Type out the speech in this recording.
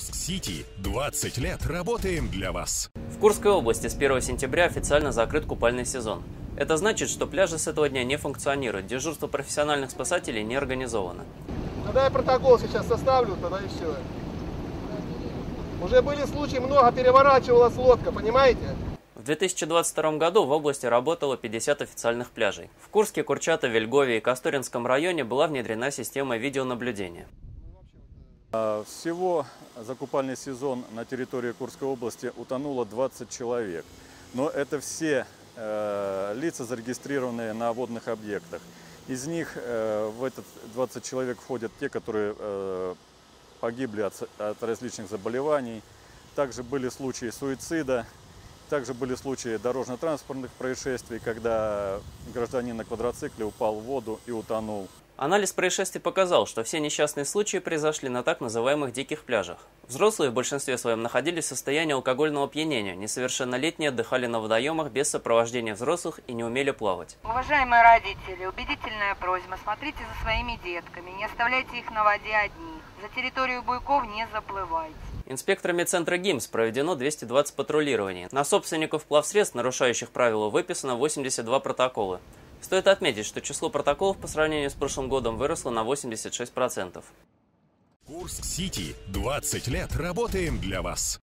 Курск-Сити. 20 лет работаем для вас. В Курской области с 1 сентября официально закрыт купальный сезон. Это значит, что пляжи с этого дня не функционируют, дежурство профессиональных спасателей не организовано. Тогда я протокол сейчас составлю, тогда и все. Уже были случаи, много переворачивалась лодка, понимаете? В 2022 году в области работало 50 официальных пляжей. В Курске, Курчата, Вельгове и Кастуринском районе была внедрена система видеонаблюдения. А, Всего за купальный сезон на территории Курской области утонуло 20 человек. Но это все э, лица, зарегистрированные на водных объектах. Из них э, в этот 20 человек входят те, которые э, погибли от, различных заболеваний. Также были случаи суицида, также были случаи дорожно-транспортных происшествий, когда гражданин на квадроцикле упал в воду и утонул. Анализ происшествий показал, что все несчастные случаи произошли на так называемых диких пляжах. Взрослые в большинстве своем находились в состоянии алкогольного опьянения, несовершеннолетние отдыхали на водоемах без сопровождения взрослых и не умели плавать. Уважаемые родители, убедительная просьба, смотрите за своими детками, не оставляйте их на воде одних. За территорию буйков не заплывайте. Инспекторами центра ГИМС проведено 220 патрулирований. На собственников плавсредств, нарушающих правила, выписано 82 протокола. Стоит отметить, что число протоколов по сравнению с прошлым годом выросло на 86%. Курск-Сити. 20 лет работаем для вас.